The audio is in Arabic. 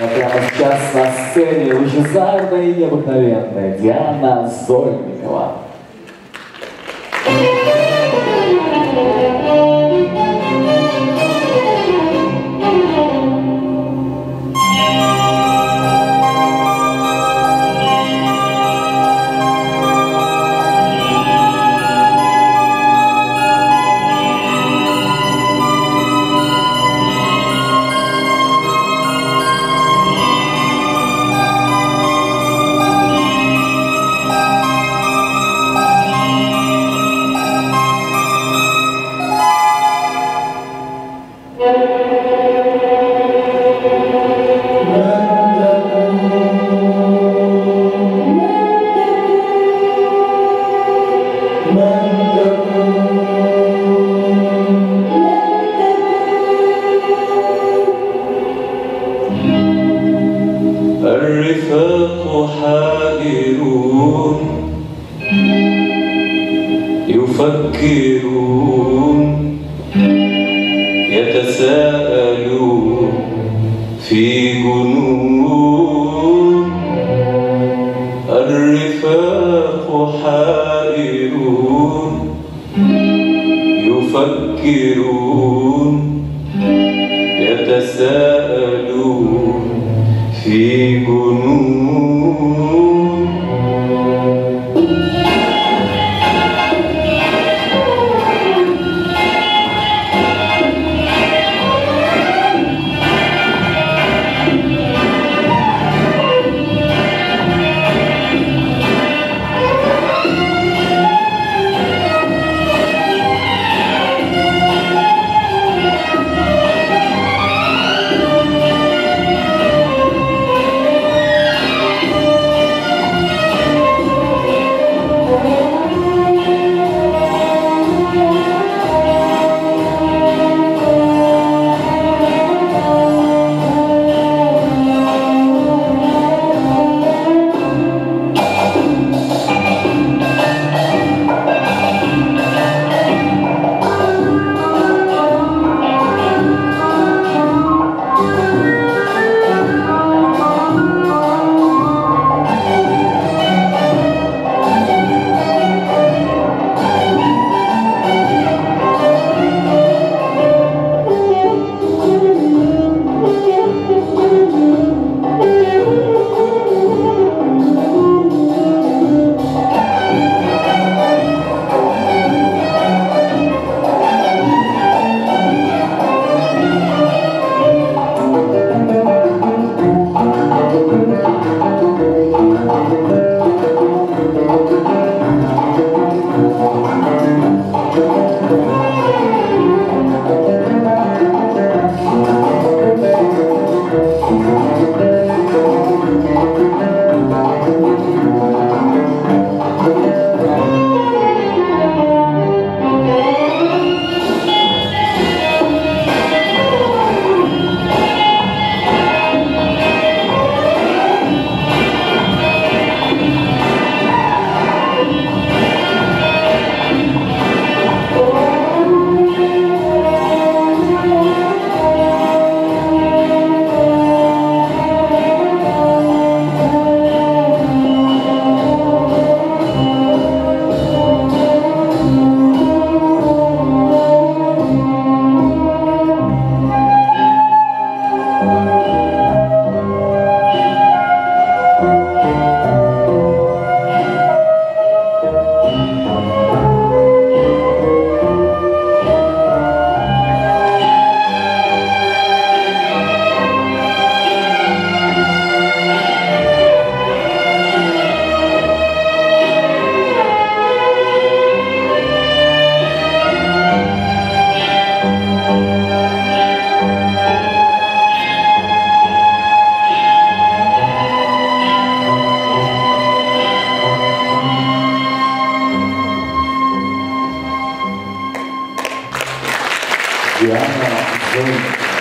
Но прямо сейчас на сцене лучезарная и необыкновенная Диана Сольникова. حائرون يفكرون. يتساءلون. في جنون. الرفاق حائرون. يفكرون. يتساءلون. في جنون. 圆了